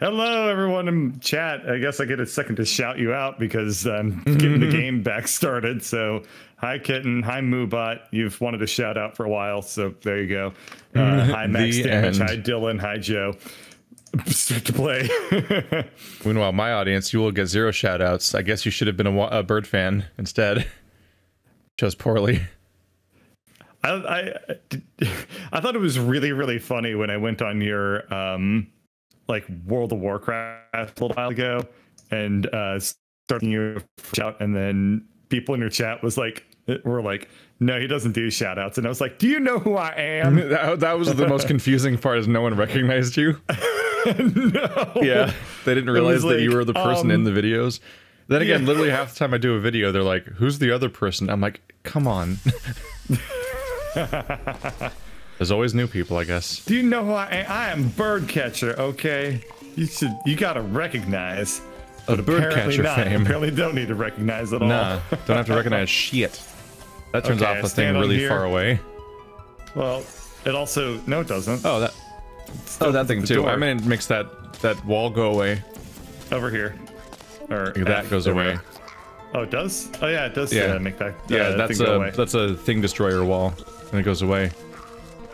Hello, everyone in chat. I guess I get a second to shout you out because I'm getting the game back started. So, hi, Kitten. Hi, Moobot. You've wanted to shout out for a while, so there you go. Uh, hi, Max The Damage. end. Hi, Dylan. Hi, Joe. Start to play. Meanwhile, my audience, you will get zero shout outs. I guess you should have been a, a bird fan instead. Chose poorly. I, I I thought it was really really funny when I went on your um like World of Warcraft a little while ago and uh starting your shout and then people in your chat was like were like no he doesn't do shout outs and I was like do you know who I am that, that was the most confusing part is no one recognized you. no Yeah. They didn't realize was that you were the person in um, the videos. Then again, yeah. literally half the time I do a video, they're like, who's the other person? I'm like, come on. There's always new people, I guess. do you know who I am I am Birdcatcher okay you should you gotta recognize A birdcatcher fame. apparently don't need to recognize at all Nah, don't have to recognize shit. That turns Okay, off the thing really here. far away. well it also no it doesn't Oh, that. Oh, that thing too. door. I mean, it makes that that wall go away. over here or That F, goes away. go. oh it does oh yeah it does Yeah. uh, make that Yeah, uh, that's thing go a that's a thing destroyer wall, and it goes away.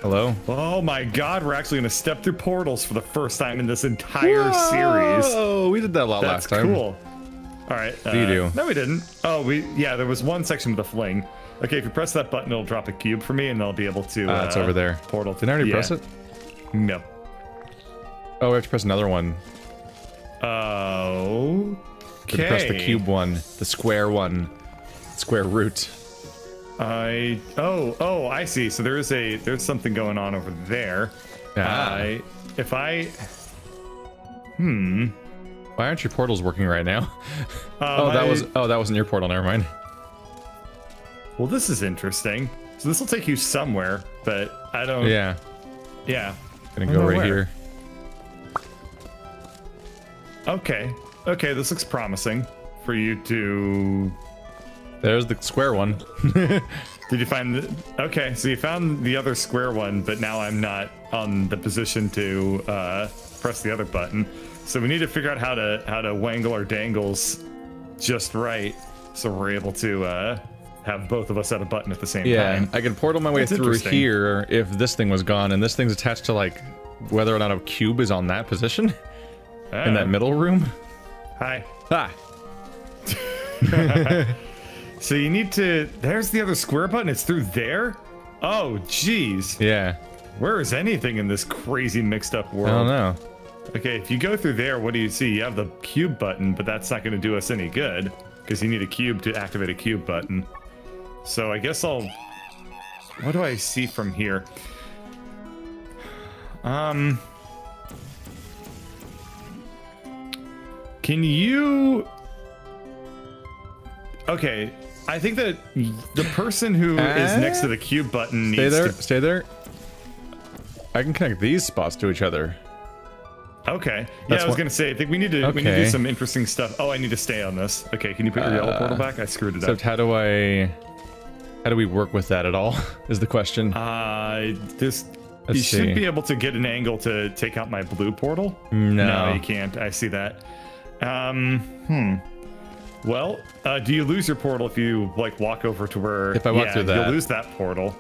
Hello. oh my god we're actually gonna step through portals for the first time in this entire series Oh, we did that a lot that's last time. cool all right do you uh, do? no we didn't oh we yeah there was one section with a fling okay if you press that button it'll drop a cube for me and I'll be able to Ah, it's uh, over there. portal Didn't I already yeah. press it? no Oh, we have to press another one. oh to press the cube one, the square one, square root. I oh oh I see. So there is a there's something going on over there. Ah. I if I hmm. Why aren't your portals working right now? Um, Oh, that I- was oh that wasn't your portal. Never mind. well. This is interesting. So this will take you somewhere, but I don't. Yeah, Yeah. gonna go right where. here. Okay. Okay. This looks promising for you to. There's the square one. Did you find? The, okay. So you found the other square one, but now I'm not on the position to uh, press the other button. So we need to figure out how to how to wangle our dangles just right, so we're able to uh, have both of us at a button at the same Yeah, time. I could portal my way That's through here if this thing was gone, and this thing's attached to like whether or not a cube is on that position in that Ah, middle room. Hi. Ah, So you need to. There's the other square button. It's through there. Oh, jeez. yeah. Where is anything in this crazy mixed up world? I don't know. Okay, if you go through there, what do you see? You have the cube button, but that's not going to do us any good because you need a cube to activate a cube button. So I guess I'll. What do I see from here? Um. Can you? Okay, I think that the person who is next to the cube button Stay needs there. to. Stay there. I can connect these spots to each other. Okay. Yeah, I was gonna say. I think we need to okay. we need to do some interesting stuff. Oh, I need to stay on this. Okay, can you put your yellow Uh, portal back? I screwed it up. Except how do I how do we work with that at all? Is the question. Uh, this Let's you see. should be able to get an angle to take out my blue portal. No. you can't. I see that. Um, hmm. Well, uh, do you lose your portal if you like walk over to where? If I walk yeah, through that. you'll lose that portal.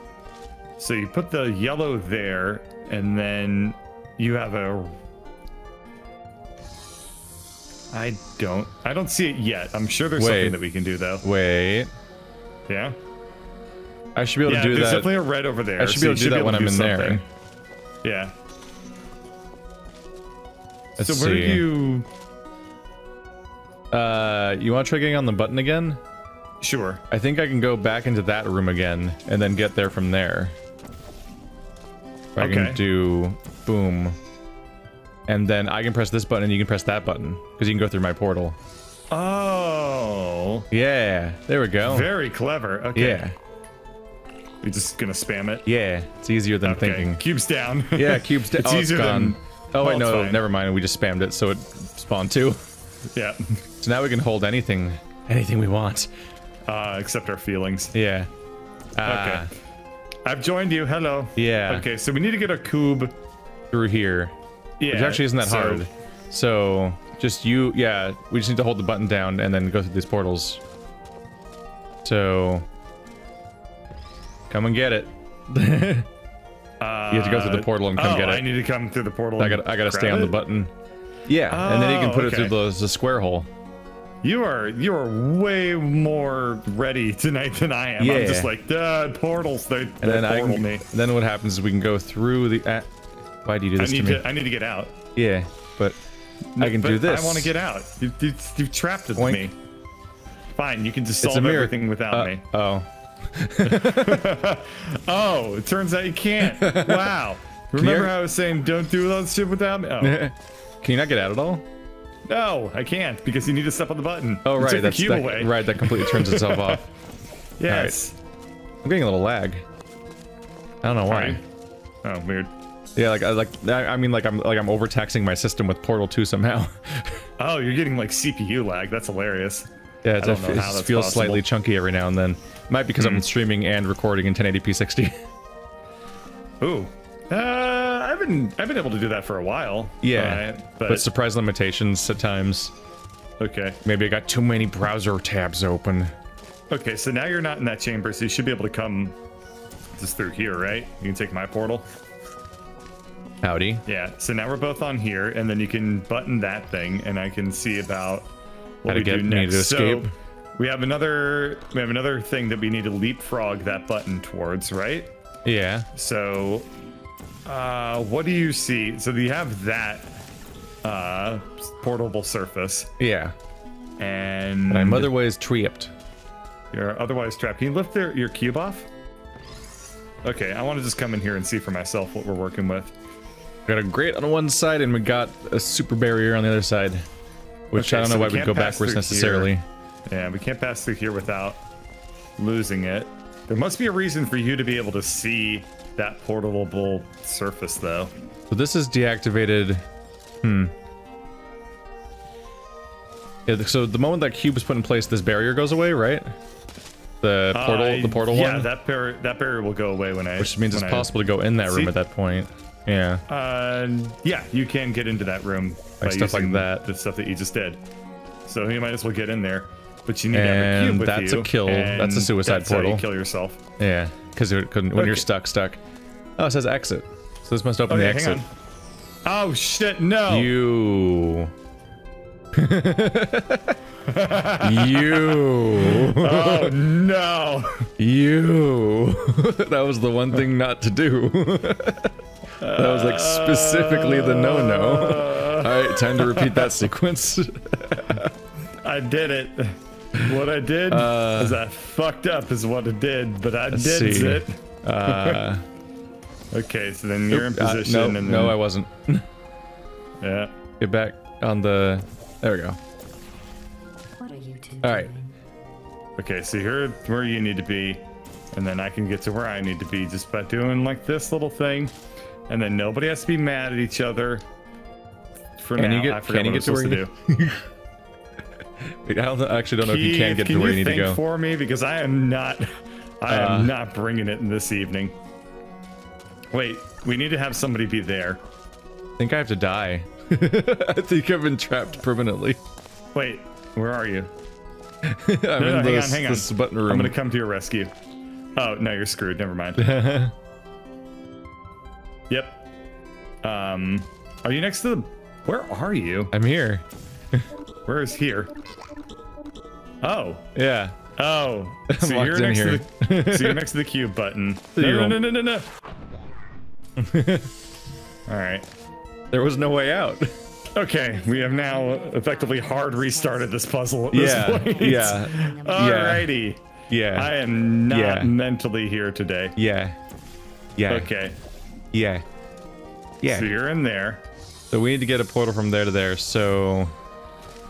So you put the yellow there, and then you have a. I don't. I don't see it yet. I'm sure there's Wait. something that we can do though. Wait. Yeah. I should be able Yeah. to do there's that. There's definitely a red over there. I should so be you able to do that when I'm in there. Yeah. Let's so where see. do you? Uh, you want to try getting on the button again? Sure. I think I can go back into that room again and then get there from there. I Okay. can do boom. And then I can press this button and you can press that button because you can go through my portal. Oh, Yeah, there we go. very clever. Okay. Yeah, You're just gonna spam it. yeah, it's easier than Okay. thinking. Cubes down. Yeah, cubes. It's oh, easier it's gone. than- Oh wait, no, fine. never mind. We just spammed it, so it spawned two. yeah. So now we can hold anything, anything we want. Uh, except our feelings. Yeah. Ah, Okay. I've joined you. Hello. Yeah. Okay, so we need to get a cube. Through here, Yeah. which actually isn't that so hard. So just you, yeah. We just need to hold the button down and then go through these portals. So come and get it. you have to go through the portal and come oh, get it. I need to come through the portal. I got I got to stay on the button. Yeah, and then you can Oh, put it through the, the square hole. You are you are way more ready tonight than I am. I'm just like, duh, portals. They, And then I portal can, me. then what happens is we can go through the. Uh, why do you do I this to need me? to I need to get out. Yeah, but I can But do this. I want to get out. You, you, you've trapped it Boink. me. Fine, you can just solve everything without Uh, me. Oh, Oh, it turns out you can't. wow. Remember you- how I was saying don't do that shit without me? Oh, can you not get out at all? No, I can't because you need to step on the button. Oh right, took the that's cube that, away. right. That completely turns itself off. Yes. I'm getting a little lag. I don't know why. Alright. Oh, weird. Yeah, like I like I mean like I'm like I'm overtaxing my system with Portal 2 somehow. Oh, you're getting like CPU lag. That's hilarious. yeah, it, don't know it how just feels possible. Hmm. slightly chunky every now and then. Might be because I'm streaming and recording in 1080p 60. Ooh. Uh, been I've been able to do that for a while. yeah, Uh, but, but, surprise limitations at times. okay. Maybe I got too many browser tabs open. Okay, so now you're not in that chamber, so you should be able to come just through here, right? You can take my portal. Howdy. Yeah. So now we're both on here, and then you can button that thing, and I can see about what How to we get do next. to escape. So we have another we have another thing that we need to leapfrog that button towards, right? Yeah. So, uh, what do you see? So you have that uh, portable surface, Yeah. and And I'm otherwise tripped. you're otherwise trapped. Can you lift their, your cube off? Okay, I want to just come in here and see for myself what we're working with. We got a grate on one side and we got a super barrier on the other side. Which Okay, I don't know we why we can't go backwards necessarily. here. Yeah, we can't pass through here without losing it. There must be a reason for you to be able to see that portable surface, though. So this is deactivated. Hmm. Yeah, so the moment that cube is put in place, this barrier goes away, right? The portal, Uh, the portal yeah, one, that barrier that barrier will go away when I. which means it's I- possible to go in that room See- at that point. Yeah. Uh, yeah, you can get into that room by Like stuff like that. The stuff that you just did. So you might as well get in there. But you need to have a cube And with that's you. a kill. and That's a suicide that's how you portal. kill yourself. Yeah, because when you're stuck, stuck. Oh, it says exit. So this must open Okay, the exit. Oh shit! No. You. you. Oh no. You. that was the one thing not to do. that was like specifically the no no. Uh. All right, time to repeat that sequence. I did it. What I did Uh, is I fucked up, is what I did, but I did see. it. Uh, Okay, so then you're in uh, position, no, and then, no, I wasn't. yeah. Get back on the. There we go. What are you two All right. doing? Okay, so you're where you need to be, and then I can get to where I need to be just by doing like this little thing, and then nobody has to be mad at each other. For Can now, you get- I forgot can you what get to I was where supposed to do. Wait, I, don't, I actually don't know if you can get to where you need to think go. for me because I am not, I Uh. am not bringing it in this evening. Wait, we need to have somebody be there. I think I have to die. I think I've been trapped permanently. Wait, where are you? I'm No, in no, hang on, hang on. this button room. I'm gonna come to your rescue. Oh no, you're screwed. Never mind. Yep. Um, are you next to the? Where are you? I'm here. Where is here? Oh, Yeah. oh. So you're next here. to the. So you're next to the cube button. No, no, no, no, no, no. All right. There was no way out. Okay, we have now effectively hard restarted this puzzle at this Yeah. point. Yeah. Alrighty. Yeah. I am not Yeah. mentally here today. Yeah. Yeah. Okay. Yeah. Yeah. So you're in there. So we need to get a portal from there to there. So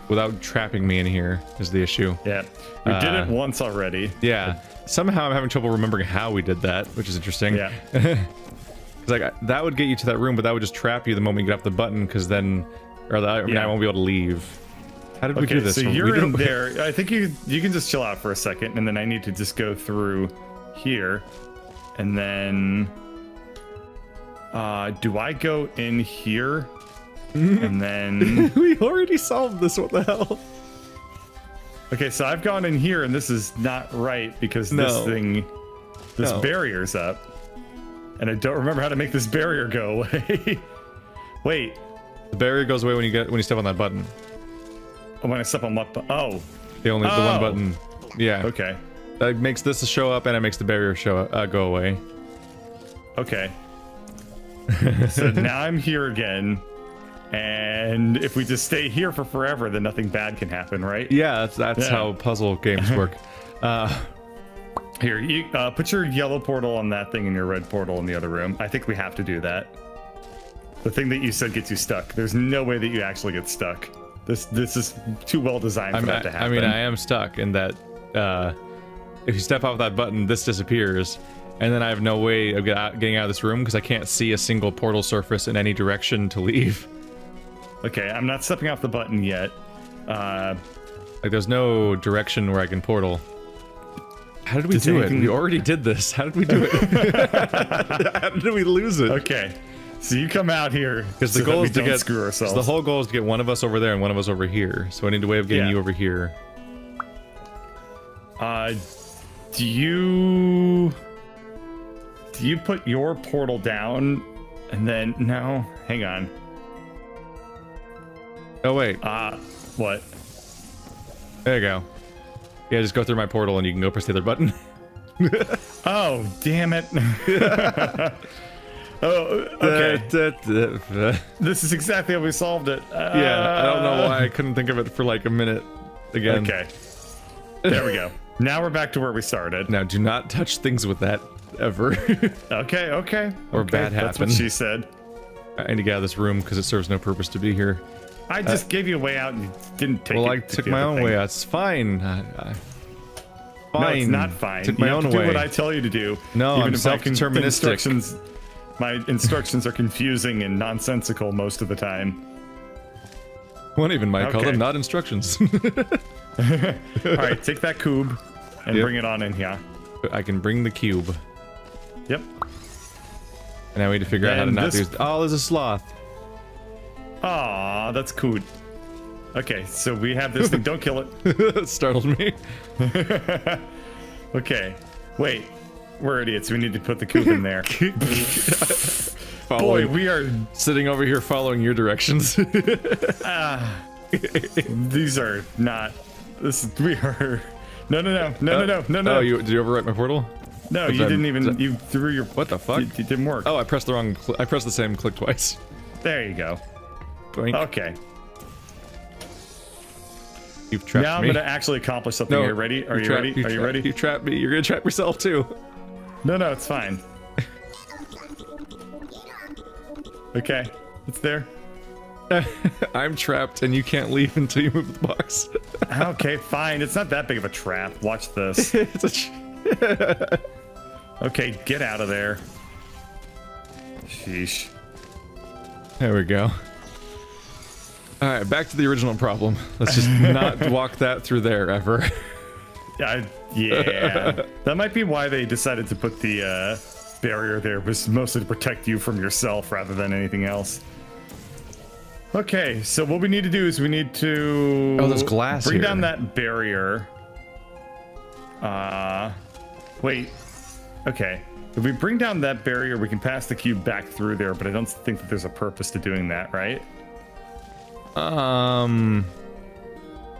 without trapping me in here is the issue. Yeah. We did Uh, it once already. Yeah. Somehow I'm having trouble remembering how we did that, which is interesting. Yeah. It's like that would get you to that room, but that would just trap you the moment you get off the button, because then, or the, I, mean, Yeah. I won't be able to leave. How did we do this? so you're in there. I think you you can just chill out for a second, and then I need to just go through here, and then uh, do I go in here and then we already solved this. What the hell? okay, so I've gone in here, and this is not right because No. this thing, this No. barrier's up, and I don't remember how to make this barrier go away. Wait, The barrier goes away when you get when you step on that button. Oh, when I step on what? Oh, The only the one button. Yeah. okay, That makes this show up and it makes the barrier show up, uh, go away. okay. so now I'm here again, and if we just stay here for forever, then nothing bad can happen, right? Yeah, that's that's Yeah. how puzzle games work. Uh, Here, you uh, put your yellow portal on that thing and your red portal in the other room. I think we have to do that. The thing that you said gets you stuck. There's no way that you actually get stuck. This this is too well designed for I'm, that to happen. I mean, I am stuck in that uh, if you step off that button, this disappears, and then I have no way of getting out of this room because I can't see a single portal surface in any direction to leave. Okay, I'm not stepping off the button yet. Uh, Like, there's no direction where I can portal. How did we do anything- it? We already did this. How did we do it? How did we lose it? okay, so you come out here Because the so goal we is to get screw ourselves. The whole goal is to get one of us over there and one of us over here. So I need a way of getting Yeah. you over here. Uh, do you do you put your portal down and then no? Hang on. Oh wait, Uh, what? there you go. Yeah, just go through my portal and you can go press the other button. Oh, damn it. oh, okay. yeah, This is exactly how we solved it. Uh, I don't know why I couldn't think of it for like a minute again. Okay. There we go. Now we're back to where we started. Now, do not touch things with that ever. Okay, okay. Or okay, bad That's what she said. I need to get out of this room because it serves no purpose to be here. I just gave you a way out and you didn't take Uh, well, it. I took the my own thing. way out. It's fine. I, I, fine. No, it's not fine. Took you my own to do way. what I tell you to do. No, even I'm if my con- self-deterministic. Instructions, my instructions are confusing and nonsensical most of the time. One even might call them not instructions. All right, take that cube and Yep. bring it on in here. I can bring the cube. Yep. And now we need to figure out how to not this- do. Oh, there's a sloth. Aw, that's cool. Okay, so we have this thing. Don't kill it. startled me. Okay. Wait. We're idiots. We need to put the cube in there. Boy, we are. sitting over here following your directions. Ah. These are not. This. We are. No, no, no, no, no, oh. no, no, no. Oh, you did you overwrite my portal? no, you that- didn't even. that- You threw your. What the fuck? It, it didn't work. Oh, I pressed the wrong. I pressed the same click twice. There you go. Boink. Okay. You've trapped now I'm gonna actually accomplish something. no, Are you ready? Are you, ready? Are you ready? You trapped me. You're gonna trap yourself too. No, no, it's fine. Okay, it's there. I'm trapped, and you can't leave until you move the box. Okay, fine. It's not that big of a trap. Watch this. it's a ch- Okay, get out of there. Sheesh. there we go. All right, back to the original problem. Let's just not walk that through there ever. I, yeah, that might be why they decided to put the uh, barrier there. Was mostly to protect you from yourself rather than anything else. Okay, so what we need to do is we need to Oh, there's glass Bring here. down that barrier. Uh, wait. Okay, if we bring down that barrier, we can pass the cube back through there. But I don't think that there's a purpose to doing that, right? Um,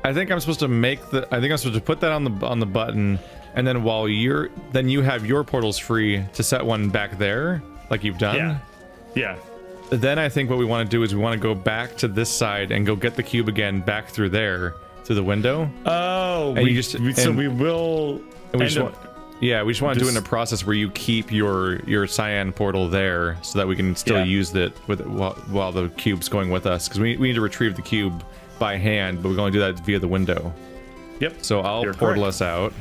I think I'm supposed to make the. I think I'm supposed to put that on the on the button, and then while you're, then you have your portals free to set one back there, like you've done. Yeah. Yeah. Then I think what we want to do is we want to go back to this side and go get the cube again back through there through the window. Oh, And we, you just- we- so we will. And we just want, yeah, we just want to do it in a process where you keep your your cyan portal there, so that we can still Yeah. use it with while, while the cube's going with us, because we we need to retrieve the cube by hand, but we're going to do that via the window. Yep. So I'll You're portal correct. us out,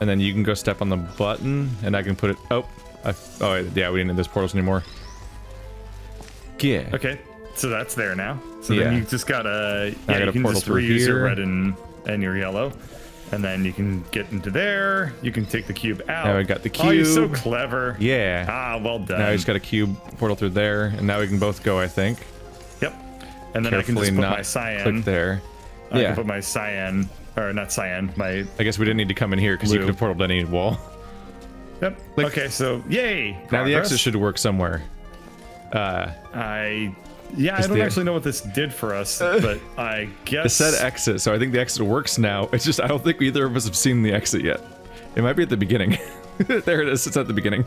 and then you can go step on the button, and I can put it. Oh, I, oh yeah, we didn't need those portals anymore. Yeah. Okay, so that's there now. So Yeah. then you just gotta I yeah, gotta you can portal just through reuse your here. red and and your yellow. And then you can get into there. You can take the cube out. Now we got the cube. Oh, you're so clever. Yeah. Ah, well done. Now he's got a cube portal through there, and now we can both go, I think. Yep. And then I can just put not my cyan. click there. I yeah. can put my cyan, or not cyan, my. I guess we didn't need to come in here because you could have portaled any wall. Yep. Okay, so yay. Now the exit should work somewhere. Uh, I. Yeah, I don't the- actually know what this did for us, but I guess. it said exit, so I think the exit works now. It's just I don't think either of us have seen the exit yet. It might be at the beginning. there it is. It's at the beginning.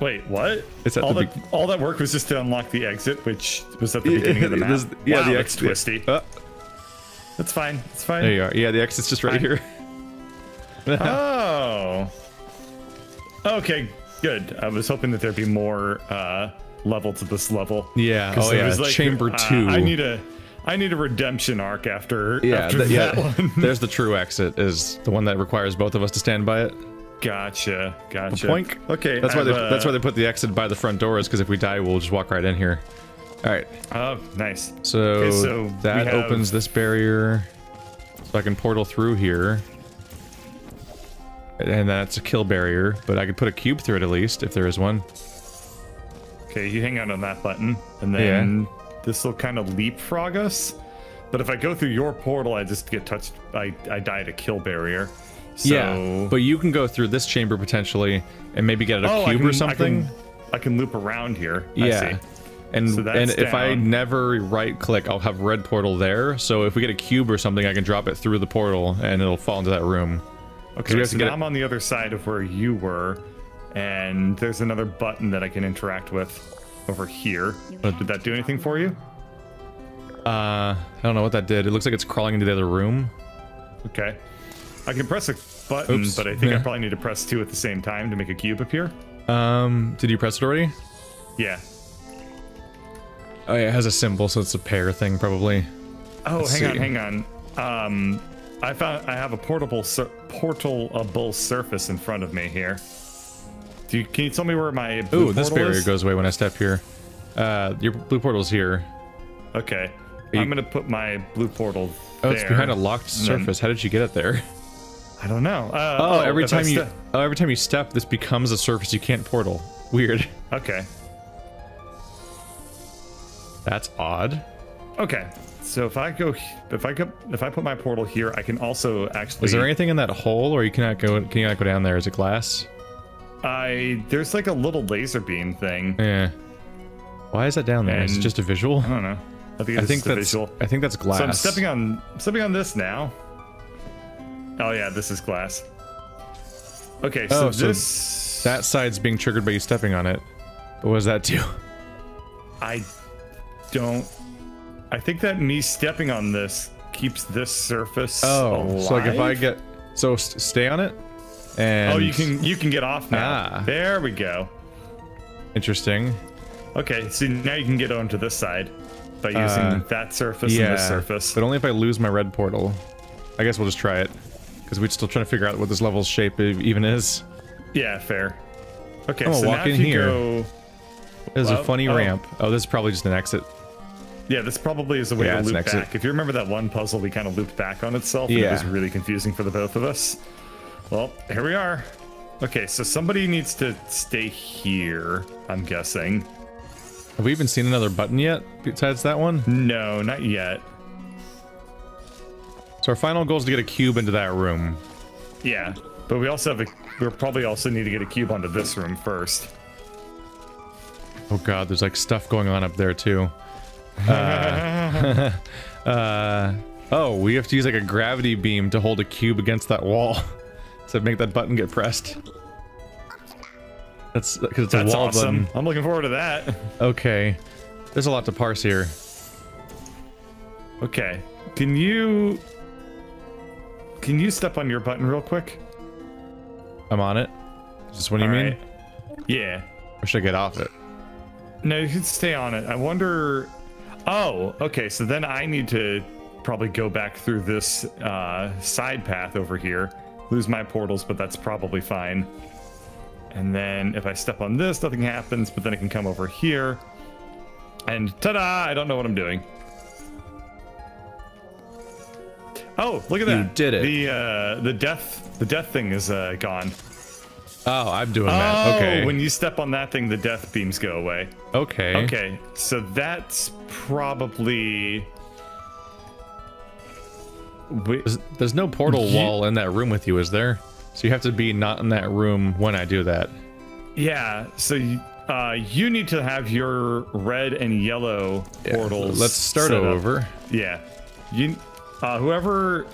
Wait, what? It's at all the that. all that work was just to unlock the exit, which was at the beginning of the map. Yeah, wow, the that's exit. twisty. Uh, That's fine. It's fine. there you are. Yeah, the exit's just right here. Oh. Okay, good. I was hoping that there'd be more uh, level to this level. Yeah. Oh yeah. was like, Chamber uh, two. I need a, I need a redemption arc after. yeah. after th- yeah. one. There's the true exit. Is the one that requires both of us to stand by it. Gotcha. Gotcha. Poink. Okay. That's why I've, they. uh, That's why they put the exit by the front door. Is because if we die, we'll just walk right in here. All right. Oh, nice. So, Okay, so that have- opens this barrier, so I can portal through here. And that's a kill barrier, but I could put a cube through it at least if there is one. Okay, you hang out on that button, and then this will kind of leapfrog us. But if I go through your portal, I just get touched. I I die to kill barrier. So, yeah, but you can go through this chamber potentially and maybe get a oh, cube can, or something. I can, I can loop around here. I yeah. see. And So and if I never right click, I'll have red portal there. So if we get a cube or something, I can drop it through the portal and it'll fall into that room. Okay, so now it- I'm on the other side of where you were, and there's another button that I can interact with over here. Did that do anything for you? Uh, I don't know what that did. It looks like it's crawling into the other room. Okay. I can press a button, Oops. but I think I probably need to press two at the same time to make a cube appear. Um, did you press it already? Yeah. Oh yeah, it has a symbol, so it's a pair thing probably. Oh, Let's hang on, hang on. Um, I found I have a portable sur- portalable surface in front of me here. Do you, can you tell me where my blue Ooh, this barrier is? goes away when I step here. Uh, your blue portal's here. Okay, you- I'm gonna put my blue portal. Oh, it's behind a locked and then- surface. How did you get it there? I don't know. Uh, Oh, every time you oh, every time you step, this becomes a surface you can't portal. Weird. Okay. That's odd. Okay. So if I go, if I go, if I put my portal here, I can also actually. Is there anything in that hole, or you cannot go? Can you not go down there? Is it glass? I there's like a little laser beam thing. Yeah. Why is that down there? Is it And- just a visual? I don't know. I think I it's think that's visual. I think that's glass. So I'm stepping on stepping on this now. Oh yeah, this is glass. Okay, so, Oh, so this That side's being triggered by you stepping on it. What does that do? I don't. I think that me stepping on this keeps this surface. Oh, so like if I get so stay on it, and Oh, you can you can get off now. Ah. There we go. interesting. Okay, so now you can get onto this side by using Uh, that surface yeah, and this surface. but only if I lose my red portal. I guess we'll just try it because we're still trying to figure out what this level's shape even is. Yeah, fair. Okay, so walk now in if you here. go, There's a funny oh. ramp. Oh, this is probably just an exit. yeah, this probably is a way Yeah, to loop back. If you remember that one puzzle, we kind of looped back on itself, and it was really confusing for the both of us. Well, here we are. Okay, so somebody needs to stay here. I'm guessing. Have we even seen another button yet besides that one? No, not yet. So our final goal is to get a cube into that room. Yeah, but we also have a. We'll probably also need to get a cube onto this room first. Oh god, there's like stuff going on up there too. Uh, uh, oh, we have to use like a gravity beam to hold a cube against that wall to make that button get pressed. That's because it's That's a wall awesome. button. I'm looking forward to that. Okay, there's a lot to parse here. Okay, can you can you step on your button real quick? I'm on it. Is this what you All mean? right. Yeah. Or should I get off it? No, you can stay on it. I wonder. Oh, okay. So then I need to probably go back through this uh, side path over here. Lose my portals, but that's probably fine. And then if I step on this, nothing happens. But then I can come over here, and ta-da! I don't know what I'm doing. Oh, look at that! You did it. The uh, the death the death thing is uh, gone. Oh, I'm doing Oh, that. Okay. when you step on that thing, the death beams go away. okay. Okay, so that's probably. Wait, There's, no portal Ye- wall in that room with you, is there? So you have to be not in that room when I do that. yeah, so you, uh, you need to have your red and yellow portals. Let's start set up. over. Yeah, you, uh, whoever,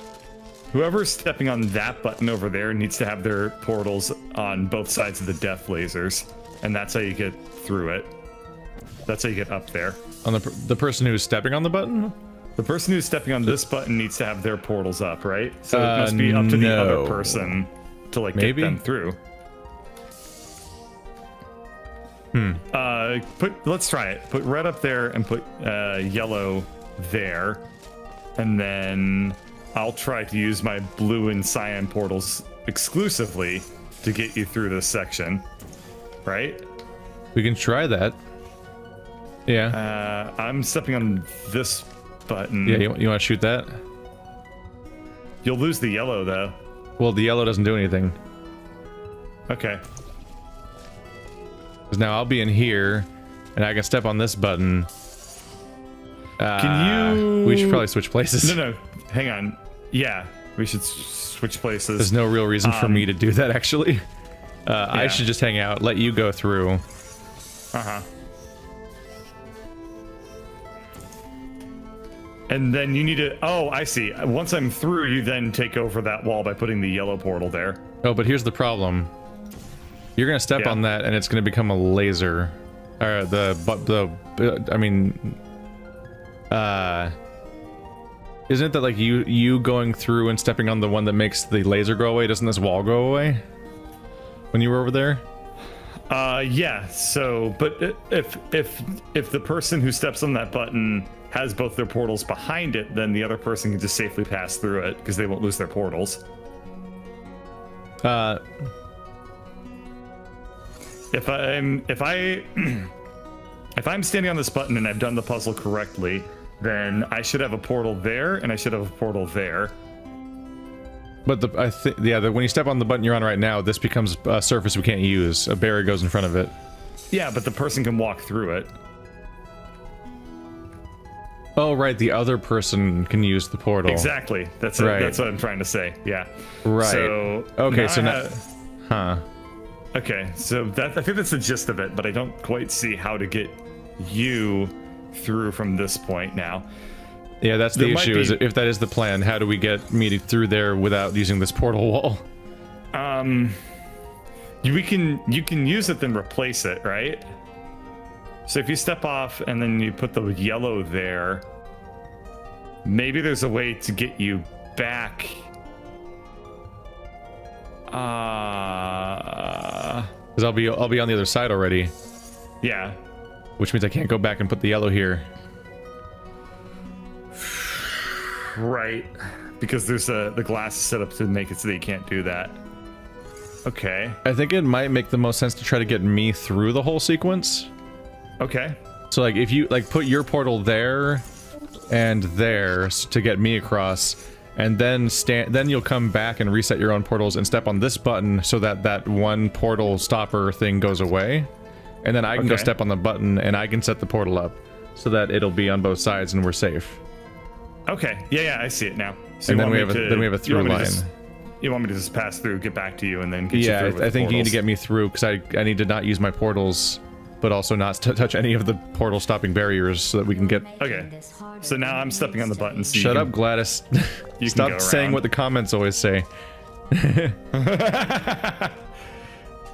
whoever's stepping on that button over there needs to have their portals on both sides of the death lasers, and that's how you get through it. That's how you get up there. On the the person who's stepping on the button? The person who's stepping on this button needs to have their portals up, right? So Uh, it must be up to the other person to like Maybe? get them through. Hmm. Uh, put. Let's try it. Put red up there and put uh, yellow there, and then I'll try to use my blue and cyan portals exclusively to get you through this section. Right? We can try that. Yeah. Uh, I'm stepping on this button. yeah, you, you want to shoot that? You'll lose the yellow though. Well, the yellow doesn't do anything. Okay. Because now I'll be in here, and I can step on this button. Uh, Can you- We should probably switch places. No, no, hang on. Yeah, we should switch places. There's no real reason for Um, me to do that, actually. Uh, I should just hang out, let you go through. Uh And then you need to. Oh, I see. Once I'm through, you then take over that wall by putting the yellow portal there. Oh, but here's the problem. You're gonna step Yeah. on that, and it's gonna become a laser. Or the but the uh, I mean, uh, isn't it that like you you going through and stepping on the one that makes the laser go away? Doesn't this wall go away when you were over there? Uh, yeah. So, but if if if the person who steps on that button has both their portals behind it, then the other person can just safely pass through it because they won't lose their portals. Uh, If I'm if I if I'm standing on this button and I've done the puzzle correctly, then I should have a portal there and I should have a portal there. But the I think yeah, the, when you step on the button you're on right now, this becomes a surface we can't use. A barrier goes in front of it. Yeah, but the person can walk through it. Oh right, the other person can use the portal. Exactly. That's Right. That's what I'm trying to say. Yeah. Right. So Okay, so I now- have- Huh. Okay, so that I think that's the gist of it, but I don't quite see how to get you through from this point now. Yeah, that's the There issue. Is if that is the plan, how do we get me through there without using this portal wall? Um, you- we can you can use it then replace it, right? So if you step off and then you put the yellow there, maybe there's a way to get you back. Uh, Because I'll be I'll be on the other side already, yeah. which means I can't go back and put the yellow here. Right. Because there's a the glass is set up to make it so that you can't do that. Okay. I think it might make the most sense to try to get me through the whole sequence. Okay. So like if you like put your portal there and there to get me across and then stand then you'll come back and reset your own portals and step on this button so that that one portal stopper thing goes away. And then I can go step on the button and I can set the portal up so that it'll be on both sides and we're safe. Okay. Yeah, yeah, I see it now. So And then we have a- to- then we have a through to line. just- you want me to just pass through, get back to you, and then get Yeah, you I, I think you need to get me through because I, I need to not use my portals, but also not touch any of the portal stopping barriers so that we can get. Okay. So now I'm stepping on the button. So you Shut can- up, GLaDOS. can Stop saying what the comments always say.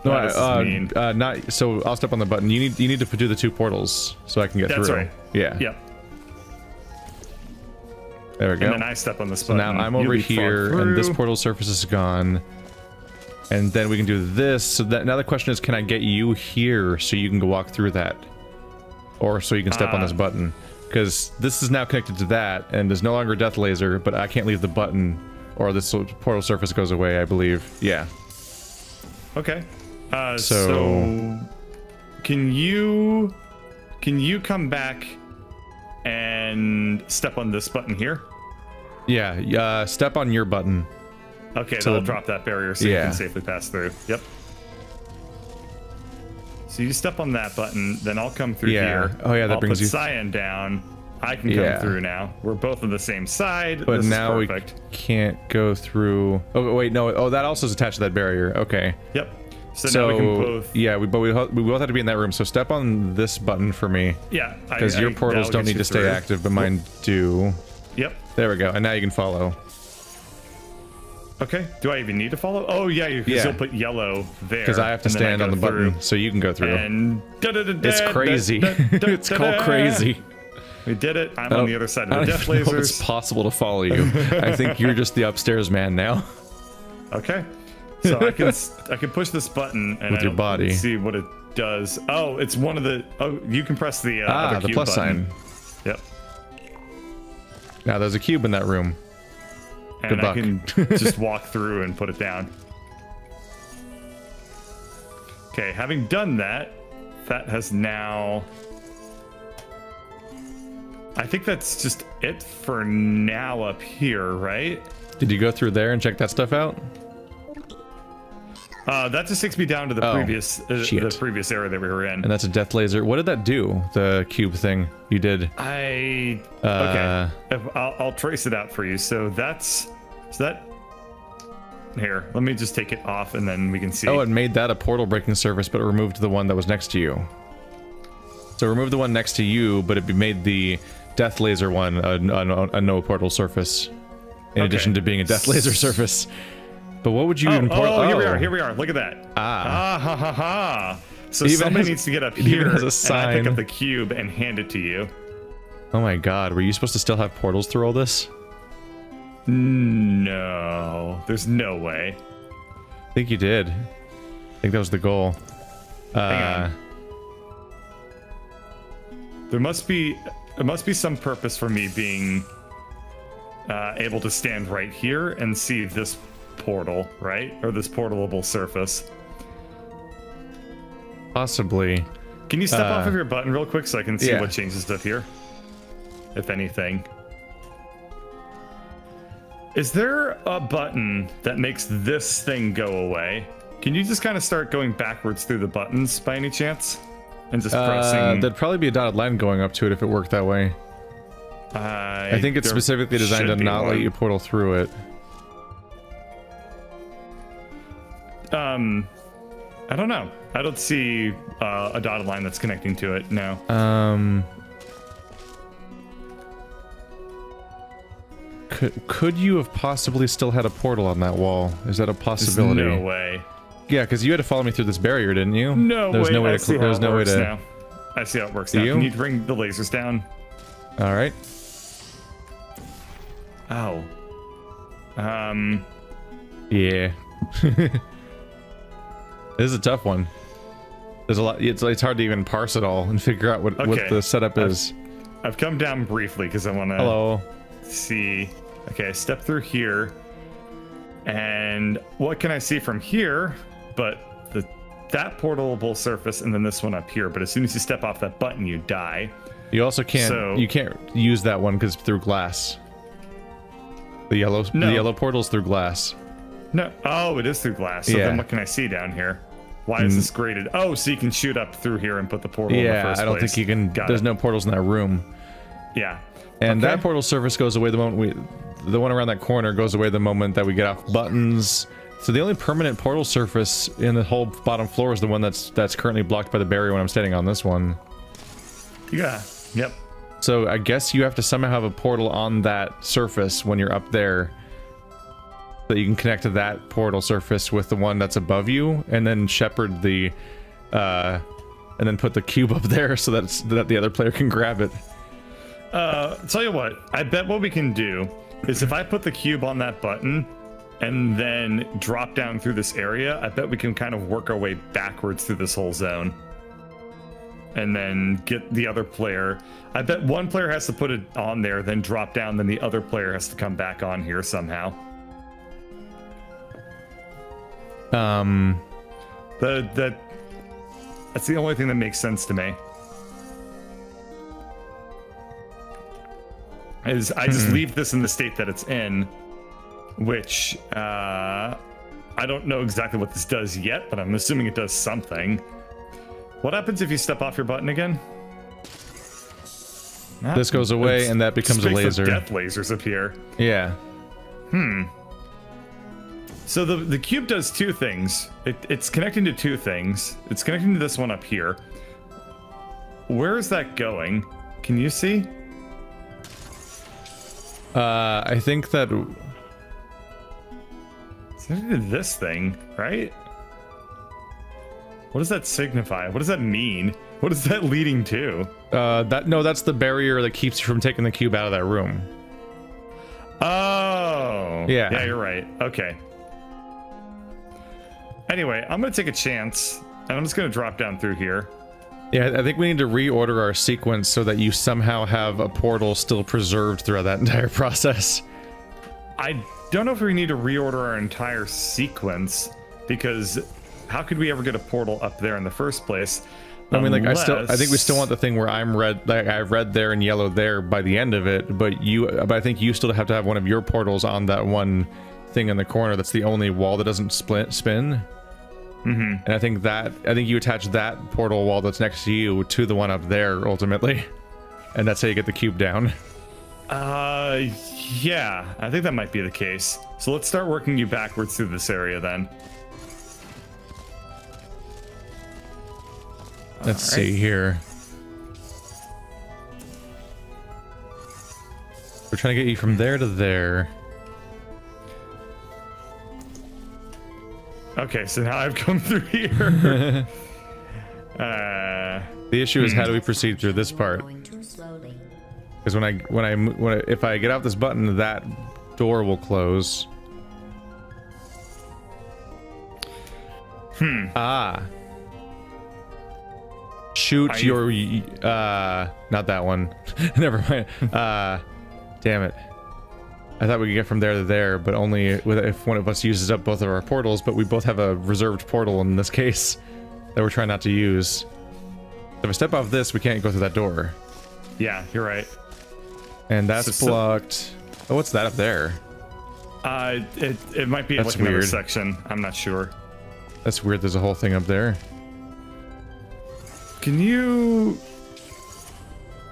No, uh, mean. uh, not so. I'll step on the button. You need you need to do the two portals so I can get That's through. right. Yeah. Yep. There we go. And then I step on this So button. now I'm over here, and this portal surface is gone. And then we can do this. So that now the question is, can I get you here so you can go walk through that, or so you can step on Uh, this button? Because this is now connected to that, and there's no longer death laser, but I can't leave the button, or this portal surface goes away. I believe. Yeah. Okay. Uh, So- so... can you can you come back and step on this button here? Yeah, uh, step on your button. Okay, So that'll the- drop that barrier so you can safely pass through. Yep. So you step on that button, then I'll come through Yeah. here. Oh, yeah, that I'll brings put you- Cyan down. I can come Yeah. through now. We're both on the same side. But this now we can't go through. Oh wait, no. Oh, that also is attached to that barrier. Okay. Yep. So, So now we can both. yeah, we, but we we both have to be in that room. So step on this button for me Yeah. Because your portals don't need to stay active, but mine do. Yep. There we go. And now you can follow. Okay. Do I even need to follow? Oh yeah, you Yeah. will put yellow there. Because I have to and then I stand on the button so you can go through. And da-da-da-da, it's crazy. it's called crazy. We did it. I'm on the other side of the death if it's possible to follow you. I think you're just the upstairs man now. Okay. So I can I can push this button and With your body. See what it does. Oh, it's one of the. Oh, you can press the uh, Ah, other the plus button. sign. Now there's a cube in that room. And Good I can just walk through and put it down. Okay, having done that, that has now. I think that's just it for now up here, right? Did you go through there and check that stuff out? Uh, that just takes me down to the Oh, previous uh, the previous area that we were in. And that's a death laser. What did that do? The cube thing you did. I Uh, okay. If- I'll, I'll trace it out for you. So that's so that. Here, let me just take it off, and then we can see. Oh, it made that a portal breaking surface, but it removed the one that was next to you. So remove the one next to you, but it made the death laser one a, a, a no portal surface, in Okay. addition to being a death laser surface. But what would you oh, even portal? oh, here we are. Here we are. Look at that. Ah. Ah ha ha ha. So even somebody has- needs to get up here, and I pick up the cube and hand it to you. Oh my god, were you supposed to still have portals through all this? No, there's no way. I think you did. I think that was the goal. Uh, on. There must be there must be some purpose for me being uh, able to stand right here and see this portal, right? Or this portalable surface. possibly. Can you step off Uh, of your button real quick so I can see yeah. what changes up here? If anything. Is there a button that makes this thing go away? Can you just kind of start going backwards through the buttons by any chance? And just Uh, pressing. there'd probably be a dotted line going up to it if it worked that way. I, I think it's specifically designed to not let you portal through it. Um, I don't know. I don't see uh, a dotted line that's connecting to it. No. Um. Could, could you have possibly still had a portal on that wall? Is that a There's possibility? no way. Yeah, because you had to follow me through this barrier, didn't you? No There's way. no way I to. see how There's no way to. now. I see how it works now. you? Can you bring the lasers down? All right. Ow. Um. Yeah. this is a tough one. There's a lot. It's, it's hard to even parse it all and figure out what, what the setup is. I've come down briefly because I want to Hello. see. Okay, I step through here, and what can I see from here? But the that portable surface, and then this one up here. But as soon as you step off that button, you die. You also can't. So- you can't use that one because through glass. The yellow. No. The yellow portal's through glass. No. Oh, it is through glass. So Yeah. then what can I see down here? Why is hmm. this graded? Oh, so you can shoot up through here and put the portal in the Yeah, I don't place. think you can. Got there's it. no portals in that room. Yeah. And Okay. that portal surface goes away the moment we. The one around that corner goes away the moment that we get off buttons. So the only permanent portal surface in the whole bottom floor is the one that's that's currently blocked by the barrier when I'm standing on this one. Yeah. Yep. So I guess you have to somehow have a portal on that surface when you're up there. That you can connect to that portal surface with the one that's above you, and then shepherd the, uh, and then put the cube up there so that it's, that the other player can grab it. Uh, tell you what, I bet what we can do is if I put the cube on that button and then drop down through this area, I bet we can kind of work our way backwards through this whole zone. And then get the other player. I bet one player has to put it on there, then drop down, then the other player has to come back on here somehow. Um, The that that's the only thing that makes sense to me. is I just leave this in the state that it's in, which uh, I don't know exactly what this does yet, but I'm assuming it does something. What happens if you step off your button again? This goes away, it's- and that becomes a laser. Death lasers appear. Yeah. So the the cube does two things. It, it's connecting to two things. It's connecting to this one up here. Where is that going? Can you see? Uh, I think that It's this thing, right? What does that signify? What does that mean? What is that leading to? uh, that no, that's the barrier that keeps you from taking the cube out of that room. Oh. Yeah. Yeah, you're right. Okay. Anyway, I'm gonna take a chance, and I'm just gonna drop down through here. Yeah, I think we need to reorder our sequence so that you somehow have a portal still preserved throughout that entire process. I don't know if we need to reorder our entire sequence because how could we ever get a portal up there in the first place? I mean, like, I still, I think we still want the thing where I'm red, like I have red there and yellow there by the end of it, but you, but I think you still have to have one of your portals on that one thing in the corner. That's the only wall that doesn't split spin. Mm-hmm. And I think that, I think you attach that portal wall that's next to you to the one up there ultimately, and that's how you get the cube down. Uh, yeah, I think that might be the case. So let's start working you backwards through this area then. Let's see here. We're trying to get you from there to there. Okay, so now I've come through here. uh, The issue is how do we proceed through this part? Going too slowly. Because when I when I when I, if I get out this button, that door will close. Hmm. Ah. Shoot I- your uh not that one. Never mind. Uh damn it. I thought we could get from there to there, but only if one of us uses up both of our portals, but we both have a reserved portal in this case that we're trying not to use. If I step off this, we can't go through that door. yeah, you're right. And that's So- so- blocked. Oh, what's that up there? Uh, it, it might be That's like another weird. section. I'm not sure. That's weird. There's a whole thing up there. Can you?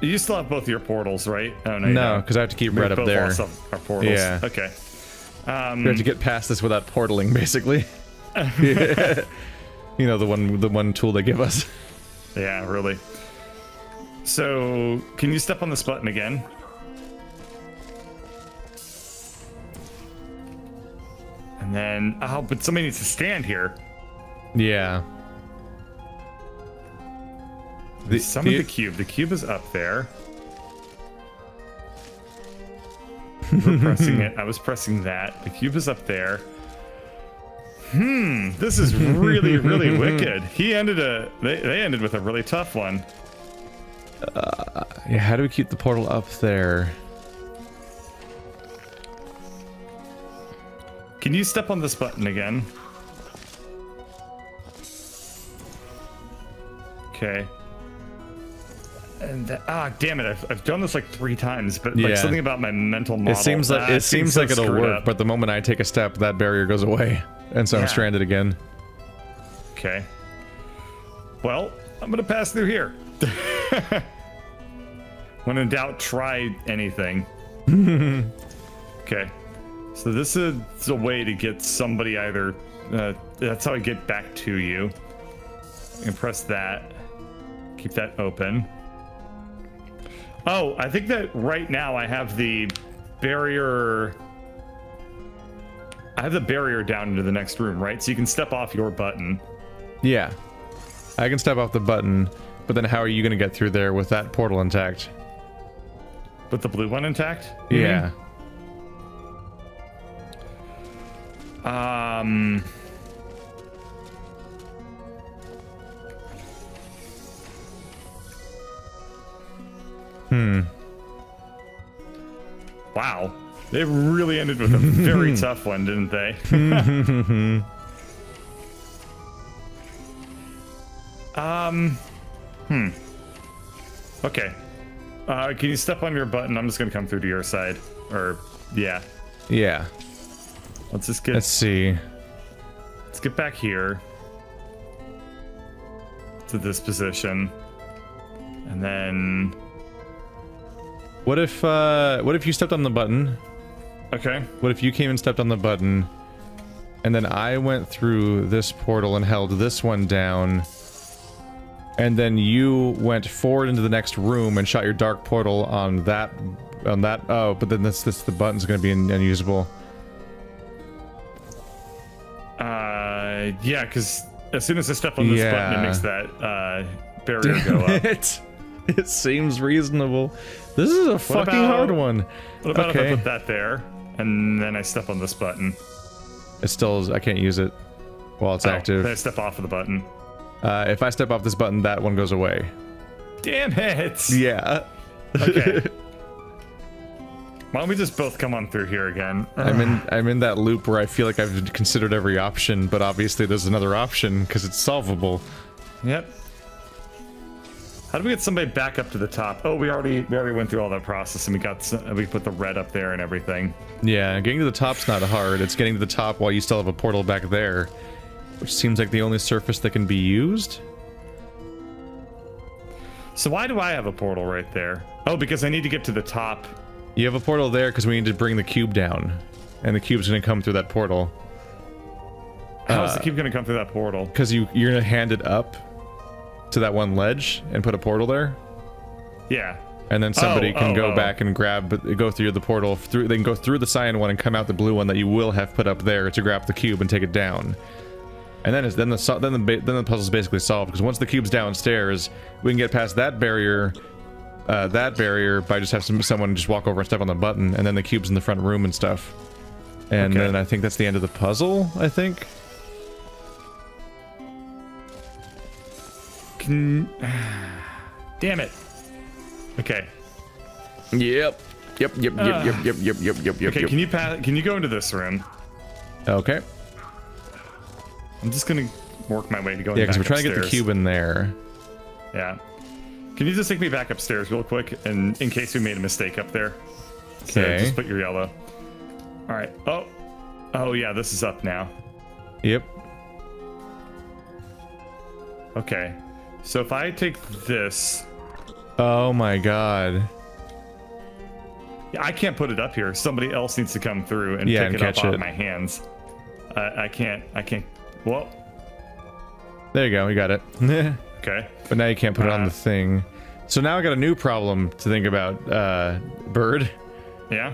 You still have both your portals, right? Oh no, No, because I have to keep We red up there. lost our portals. Yeah. Okay. Um, We have to get past this without portaling, basically. you know the one, the one tool they give us. Yeah, really. So, can you step on this button again? And then, oh, but somebody needs to stand here. Yeah. The, Summon the- the cube. The cube is up there. We're pressing it. I was pressing that. The cube is up there. Hmm. This is really, really wicked. He ended a. They, they ended with a really tough one. yeah. How do we keep the portal up there? Can you step on this button again? Okay. And th- ah, damn it! I've, I've done this like three times, but like Yeah. something about my mental model. It seems like ah, it seems so like it'll work, up. but the moment I take a step, that barrier goes away, and so Yeah. I'm stranded again. Okay. Well, I'm gonna pass through here. when in doubt, try anything. okay. So this is a way to get somebody either. Uh, that's how I get back to you. And press that. Keep that open. Oh, I think that right now I have the barrier. I have the barrier down into the next room, right? So you can step off your button. Yeah. I can step off the button, but then how are you going to get through there with that portal intact? With the blue one intact? Yeah. Um. Hmm. Wow. They really ended with a very tough one, didn't they? um. Hmm. Okay. Uh, can you step on your button? I'm just gonna come through to your side. Or, yeah. Yeah. Let's just get Let's see. let's get back here to this position, and then What if uh what if you stepped on the button? okay. What if you came and stepped on the button and then I went through this portal and held this one down and then you went forward into the next room and shot your dark portal on that on that oh but then this this the button's going to be un- unusable. Uh, yeah, because as soon as I step on this button, it makes that uh, barrier go up. it it seems reasonable. This is a fucking about- hard one. What about if I put that there, and then I step on this button? It still is, I can't use it while it's Oh, active. Then I step off of the button. Uh, if I step off this button, that one goes away. Damn it! Yeah. Okay. Why don't we just both come on through here again? I'm in I'm in that loop where I feel like I've considered every option, but obviously there's another option because it's solvable. Yep. How do we get somebody back up to the top? Oh, we already we already went through all that process, and we got some, we put the red up there and everything. Yeah, getting to the top's not hard. It's getting to the top while you still have a portal back there, which seems like the only surface that can be used. So why do I have a portal right there? Oh, because I need to get to the top. You have a portal there because we need to bring the cube down, and the cube's gonna come through that portal. How is the uh, cube gonna come through that portal? Because you you're gonna hand it up to that one ledge and put a portal there, Yeah. and then somebody Oh, can oh, go oh. back and grab go through the portal through. They can go through the cyan one and come out the blue one that you will have put up there to grab the cube and take it down. And then it's then the then the then the puzzle's basically solved because once the cube's downstairs, we can get past that barrier, uh, that barrier by just have some someone just walk over and step on the button, and then the cube's in the front room and stuff. And Okay. then I think that's the end of the puzzle. I think. Can... Damn it. Okay. Yep. Yep. Yep. Yep. Ah. Yep. Yep. Yep. Yep. Yep. Yep. Okay, can you pass? Can you go into this room? Okay. I'm just gonna work my way to go. Yeah, because we're trying to get the cube in there. Yeah. Can you just take me back upstairs real quick, and in case we made a mistake up there? So Okay. just put your yellow. All right. Oh. Oh yeah, this is up now. Yep. Okay. So if I take this, Oh my god. I can't put it up here. Somebody else needs to come through and Yeah, pick and it up catch out of my hands. I I can't. I can't. Well. There you go. We got it. Okay. But now you can't put it on Uh, the thing. So now I got a new problem to think about, uh, Bird. Yeah.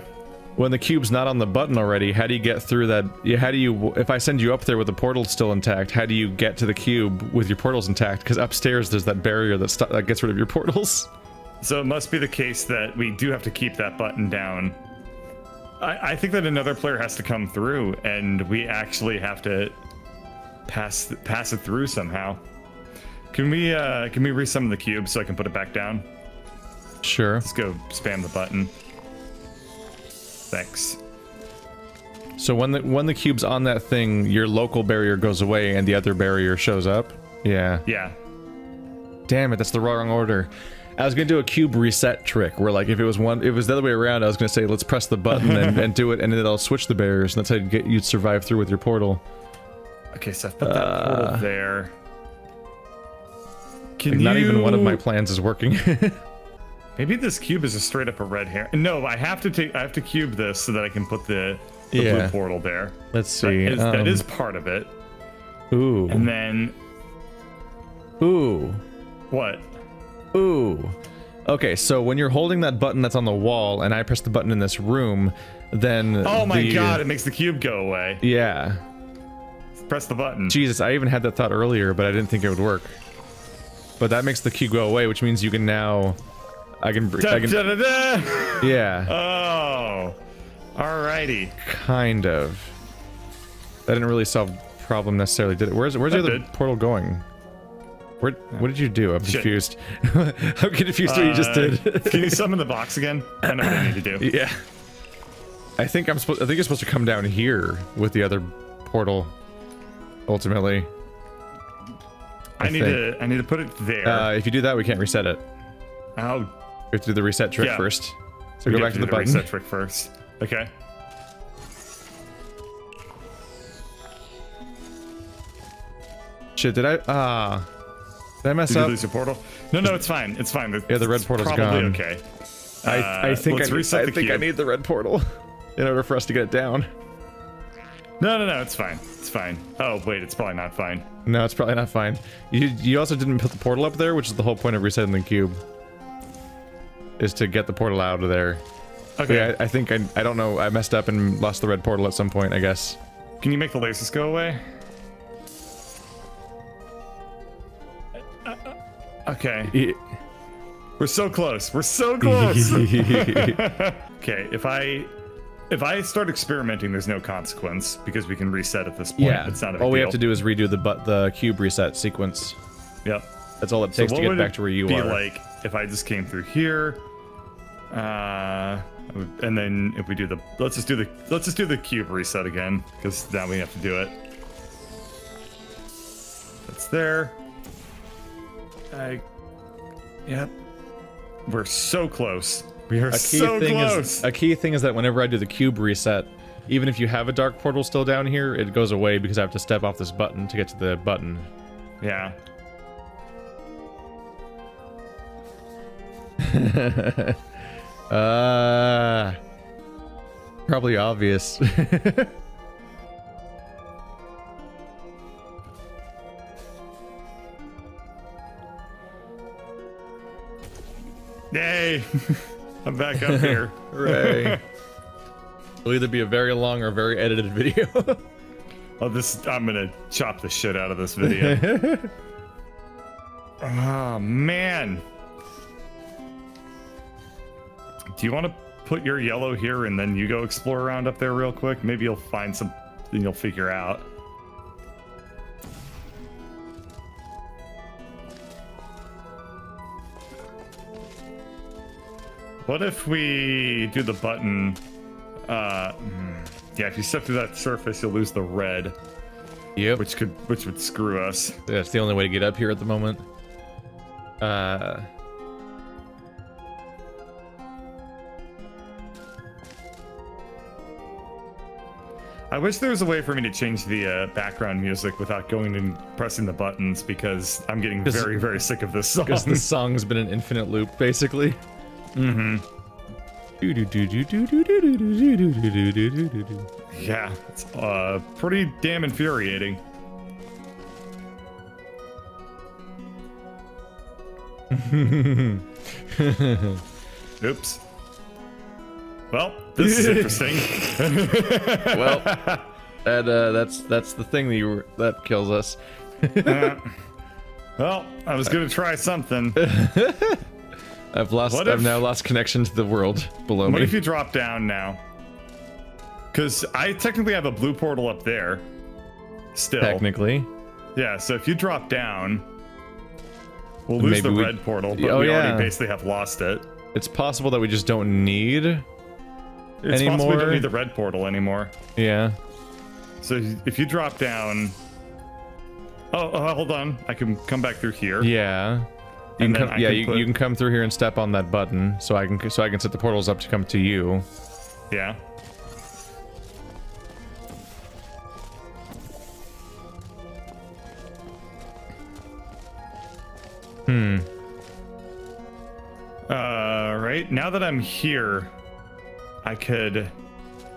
When the cube's not on the button already, how do you get through that? Yeah, how do you, if I send you up there with the portal still intact, how do you get to the cube with your portals intact? Because upstairs there's that barrier that, that gets rid of your portals. So it must be the case that we do have to keep that button down. I, I think that another player has to come through, and we actually have to pass pass it through somehow. Can we uh, can we resummon the cube so I can put it back down? Sure. Let's go spam the button. So when the when the cube's on that thing, your local barrier goes away and the other barrier shows up. Yeah. Yeah. Damn it, that's the wrong order. I was gonna do a cube reset trick where like if it was one if it was the other way around, I was gonna say let's press the button and, and do it and then it'll switch the barriers and that's how you get you'd survive through with your portal. Okay, so I've put that Uh, portal there. Can Like, Not even one of my plans is working. Maybe this cube is a straight up a red hair. No, I have to take. I have to cube this so that I can put the, the Yeah. blue portal there. Let's see. That is, um, is part of it. Ooh. And then Ooh. what? Ooh. Okay, so when you're holding that button that's on the wall and I press the button in this room, then Oh my the- god! It makes the cube go away. Yeah. Press the button. Jesus, I even had that thought earlier, but I didn't think it would work. But that makes the cube go away, which means you can now I can Da, I can da, da. Yeah. Oh, alrighty. Kind of. That didn't really solve the problem necessarily, did it? Where's where's the other did. portal going? Where what did you do? I'm Shit. confused. I'm confused what you just Uh, did. can you summon the box again? I know what I need to do. yeah. I think I'm supposed I think it's supposed to come down here with the other portal ultimately. I, I need think. to. I need to put it there. Uh, if you do that, we can't reset it. oh, We have to do the reset trick Yeah. first. So We go back to do the button. reset trick first. Okay. Shit, did I? Ah. did I mess Did you up? lose your portal? No, no, it's fine. It's fine. Yeah, the red It's portal's probably gone. okay. I, I Uh, think I, need, reset I the think I need the red portal in order for us to get it down. No, no, no. It's fine. It's fine. Oh, wait. It's probably not fine. No, it's probably not fine. You you also didn't put the portal up there, which is the whole point of resetting the cube. Is to get the portal out of there. Okay. Okay, I, I think I I don't know. I messed up and lost the red portal at some point. I guess. Can you make the lasers go away? Uh, uh, okay. E- We're so close. We're so close. okay, if I if I start experimenting, there's no consequence because we can reset at this point. yeah. It's not all we deal. have to do is redo the but the cube reset sequence. Yep. That's all it takes what to get back to where you be are. like if I just came through here? Uh, and then if we do the let's just do the let's just do the cube reset again because now we have to do it. That's there. I. Yep. We're so close. We are a key so thing close. is a key thing is that whenever I do the cube reset, even if you have a dark portal still down here, it goes away because I have to step off this button to get to the button. yeah. Uh, probably obvious. Yay! I'm back up here. Hooray. It'll either be a very long or very edited video. Oh, this I'm gonna chop the shit out of this video. oh man. Do you want to put your yellow here and then you go explore around up there real quick? Maybe you'll find some you'll figure out. What if we do the button? Uh, hmm. yeah, if you step through that surface, you'll lose the red, yep. which could which would screw us. That's the only way to get up here at the moment. Uh, I wish there was a way for me to change the uh, background music without going and pressing the buttons because I'm getting very very sick of this song. because the song's been an infinite loop, basically. mm-hmm. Mm-hmm. Yeah, it's uh pretty damn infuriating. Oops. Well, this is interesting. well, that uh, that's that's the thing that you were, that kills us. Uh, well, I was gonna try something. I've lost. What I've if- now lost connection to the world below What me. if you drop down now? Because I technically have a blue portal up there. Still. Technically, Yeah, so if you drop down, we'll lose Maybe the we- red portal, but Oh, we yeah. already basically have lost it. it's possible that we just don't need. It's possible we Anymore? don't need the red portal anymore. Yeah. So if you drop down. Oh, oh, hold on. I can come back through here. Yeah. You can come, yeah, can you, put- you can come through here and step on that button, so I can so I can set the portals up to come to you. Yeah. Hmm. Uh, right. Now that I'm here, I could.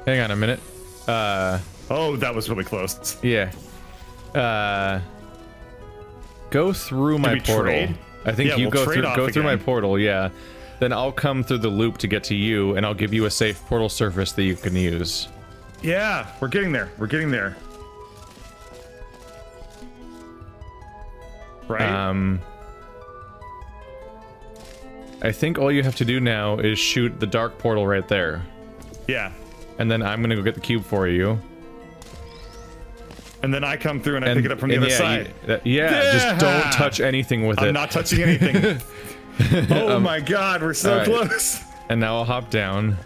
Hang on a minute. Uh, Oh, that was really close. yeah. Uh, go through my portal. trade? I think Yeah, you we'll go through go through my portal. Yeah. Then I'll come through the loop to get to you, and I'll give you a safe portal surface that you can use. Yeah, we're getting there. We're getting there. Right? Um, I think all you have to do now is shoot the dark portal right there, yeah. and then I'm gonna go get the cube for you. And then I come through and I pick it up from the other yeah, side. you- uh, yeah, just don't touch anything with it. I'm not touching anything. oh my god, we're so alright. close. And now I'll hop down.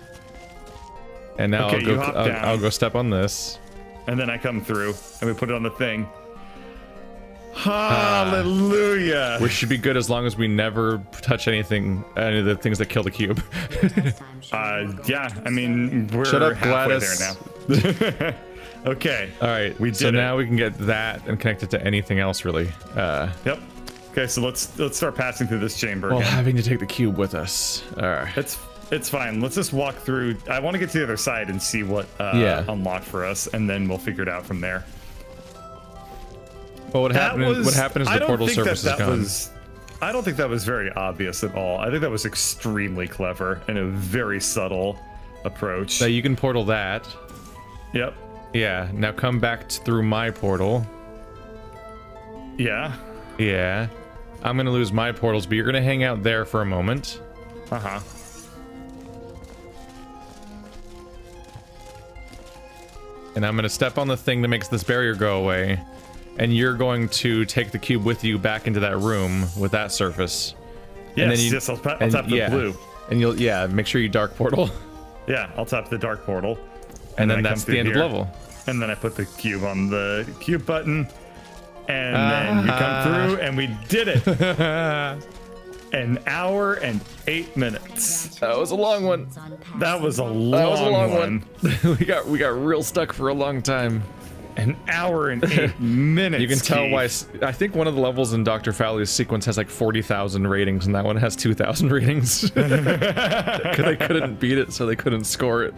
And now Okay, I'll go. I'll. I'll go step on this. And then I come through and we put it on the thing. Hallelujah. We should be good as long as we never touch anything, any of the things that kill the cube. This time should Uh, yeah, I mean, we're Shut up, halfway GLaDOS. there now. okay. All right, We so did it. now we can get that and connect it to anything else, really. Uh, Yep. Okay, so let's let's start passing through this chamber while again. having to take the cube with us. All right. It's it's fine. Let's just walk through. I want to get to the other side and see what uh, Yeah. unlocked for us, and then we'll figure it out from there. Well, what happened? is- was- what happened is the portal surface that is that gone. Was, I don't think that was very obvious at all. I think that was extremely clever and a very subtle approach. So you can portal that. yep. Yeah. Now come back through my portal. Yeah. Yeah. I'm gonna lose my portals, but you're gonna hang out there for a moment. Uh huh. and I'm gonna step on the thing that makes this barrier go away, and you're going to take the cube with you back into that room with that surface. Yes. and then you, yes. I'll, I'll and- tap the yeah, blue. and you'll yeah make sure you dark portal, Yeah. I'll tap the dark portal. and, then I come that's the end here. of level. And then I put the cube on the cube button. And then you come ah. through, and we did it. An hour and eight minutes. That was a long one. It's on past That was a long, That was a long one. one. we got we got real stuck for a long time. An hour and eight minutes. You can tell Keith. why. I think one of the levels in Dr. Fowley's sequence has like 40,000 ratings, and that one has 2,000 ratings. Because they couldn't beat it, so they couldn't score it.